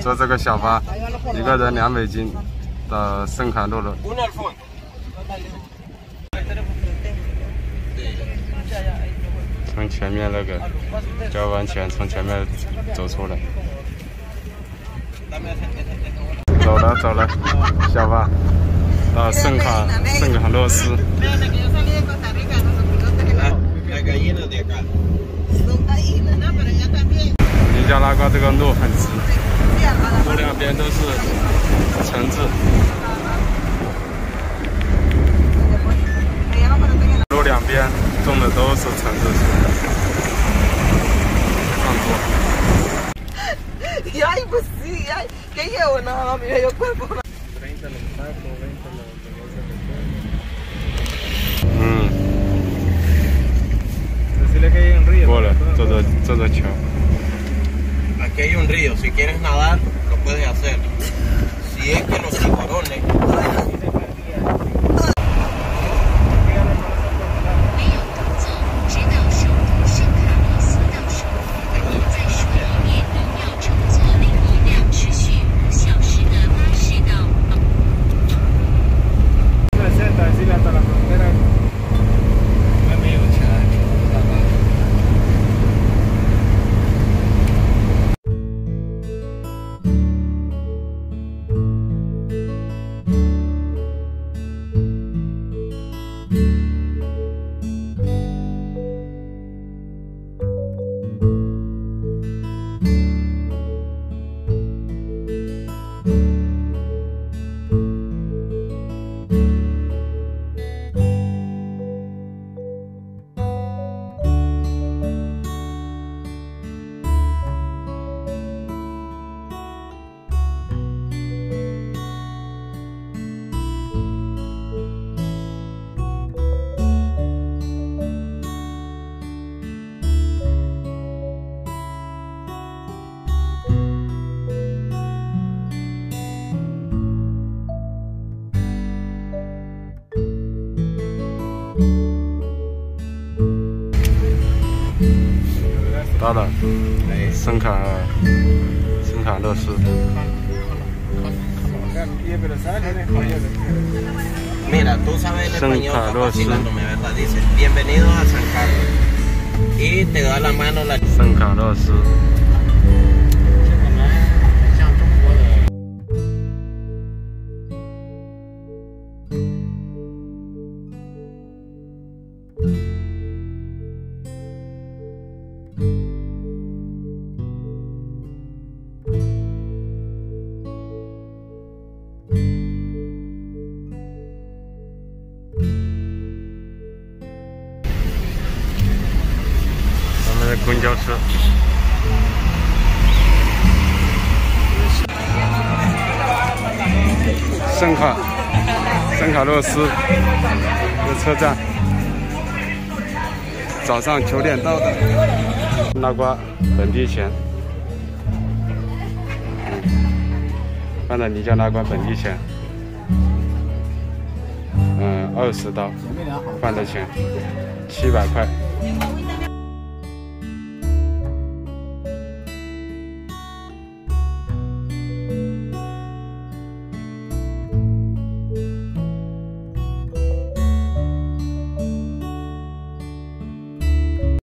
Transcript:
坐这个小巴，一个人两美金到圣卡洛罗。从前面那个交完钱，从前面走出来。走了走了，小巴到圣卡圣卡洛斯。尼加拉瓜这个路很直，路两边都是橙子路两边种的都是橙子树你爱不死你给给我呢明天又快过来嗯过了这座这座桥 Aquí hay un río, si quieres nadar, lo puedes hacer. Si es que los tiburones 嗯好的卡啊卡乐斯生卡乐斯生卡乐斯公交车。圣卡圣卡洛斯的车站，早上九点到的。拉瓜本地钱，嗯，放在尼加拉瓜本地钱，嗯，二十刀，换的钱七百块。